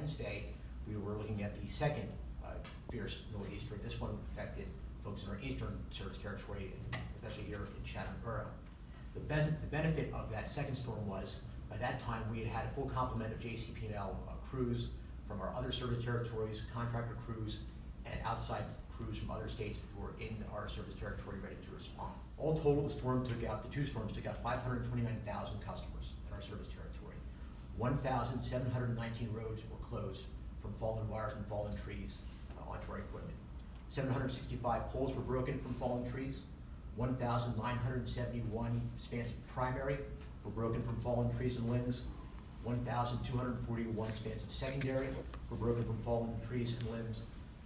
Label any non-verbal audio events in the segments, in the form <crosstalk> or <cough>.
Wednesday, we were looking at the second uh, fierce nor'easter. This one affected folks in our eastern service territory, especially here in Chatham Borough. The ben- the benefit of that second storm was, by that time, we had had a full complement of JCP&L uh, crews from our other service territories, contractor crews, and outside crews from other states that were in our service territory ready to respond. All total, the storm took out, the two storms took out five hundred and twenty-nine thousand customers in our service territory. One thousand seven hundred and nineteen roads were closed from fallen wires and fallen trees uh, onto our equipment. Seven hundred and sixty-five poles were broken from fallen trees. One thousand nine hundred and seventy-one spans of primary were broken from fallen trees and limbs. One thousand two hundred and forty-one spans of secondary were broken from fallen trees and limbs.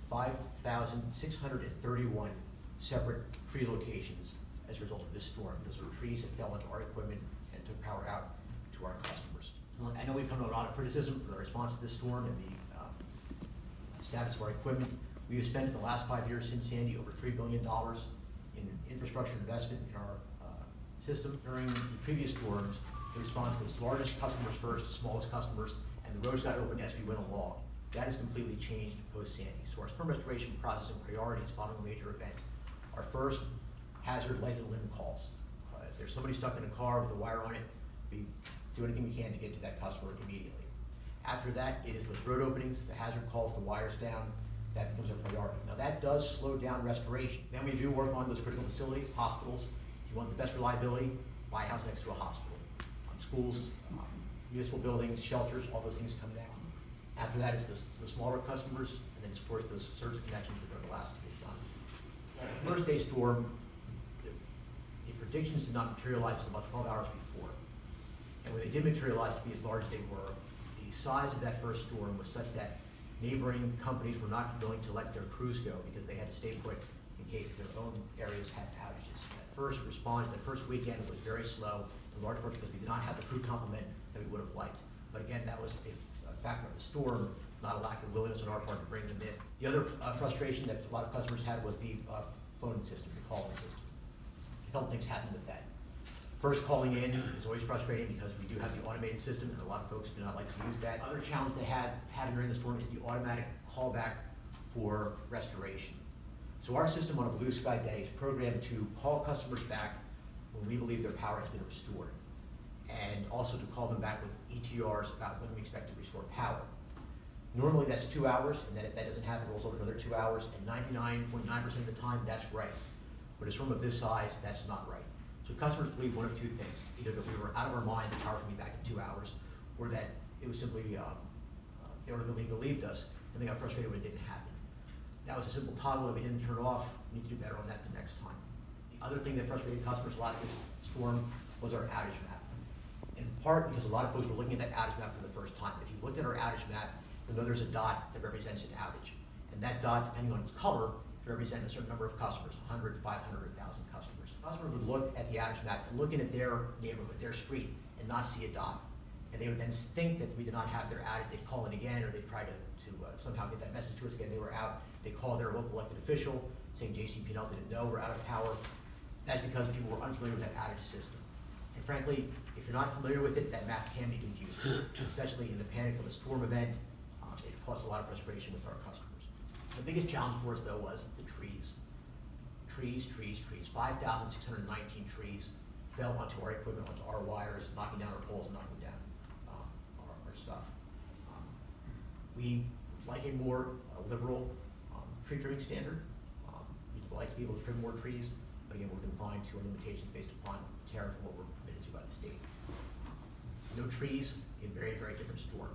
Five thousand six hundred and thirty-one separate tree locations as a result of this storm. Those were trees that fell into our equipment and took power out to our customers. Look, I know we've come to a lot of criticism for the response to this storm and the uh, status of our equipment. We have spent in the last five years since Sandy over three billion dollars in infrastructure investment in our uh, system. During the previous storms, the response was largest customers first, smallest customers, and the roads got opened as we went along. That has completely changed post-Sandy. So our storm restoration process and priorities following a major event are first, hazard life and limb calls. Uh, If there's somebody stuck in a car with a wire on it, we do anything we can to get to that customer immediately. After that, it is those road openings, the hazard calls, the wires down, that becomes a priority. Now, that does slow down restoration. Then we do work on those critical facilities, hospitals. If you want the best reliability, buy a house next to a hospital. Um, Schools, um, municipal buildings, shelters, all those things come down. After that is the, the smaller customers, and then of course those service connections which are the last to get done. First day storm, the the predictions did not materialize until about twelve hours before. And when they did materialize to be as large as they were, the size of that first storm was such that neighboring companies were not willing to let their crews go because they had to stay put in case their own areas had outages. That first response, that first weekend was very slow, in large part because we did not have the crew complement that we would have liked. But again, that was a a factor of the storm, not a lack of willingness on our part to bring them in. The other uh, frustration that a lot of customers had was the uh, phone system, the calling system. A couple things happened with that. First, calling in is always frustrating because we do have the automated system, and a lot of folks do not like to use that. Other challenge they had, had during the storm is the automatic callback for restoration. So our system on a blue sky day is programmed to call customers back when we believe their power has been restored. And also to call them back with ETRs about when we expect to restore power. Normally, that's two hours, and then if that doesn't happen, it rolls over another two hours, and ninety-nine point nine percent of the time, that's right. But a storm of this size, that's not right. So customers believe one of two things, either that we were out of our mind, the power coming back in two hours, or that it was simply, um, uh, they ultimately believed us, and they got frustrated when it didn't happen. That was a simple toggle that we didn't turn off, we need to do better on that the next time. The other thing that frustrated customers a lot this storm was our outage map. In part because a lot of folks were looking at that outage map for the first time. If you looked at our outage map, you'll know there's a dot that represents an outage. And that dot, depending on its color, represents a certain number of customers, 100, 500, 1,000 customers. Customers would look at the outage map and looking at their neighborhood, their street, and not see a dot. And they would then think that we did not have their outage, they'd call in again, or they'd try to, to uh, somehow get that message to us again, they were out. They call their local elected official, saying JCP&L didn't know we're out of power. That's because people were unfamiliar with that outage system. And frankly, if you're not familiar with it, that map can be confusing, <gasps> especially in the panic of a storm event. Um, It caused a lot of frustration with our customers. The biggest challenge for us, though, was the trees. Trees, trees, trees. Five thousand six hundred nineteen trees fell onto our equipment, onto our wires, knocking down our poles, knocking down um, our, our stuff. Um, We like a more uh, liberal um, tree trimming standard. Um, We'd like to be able to trim more trees, but again, we're confined to our limitations based upon tariff and what we're permitted to by the state. No trees, a very, very different storm.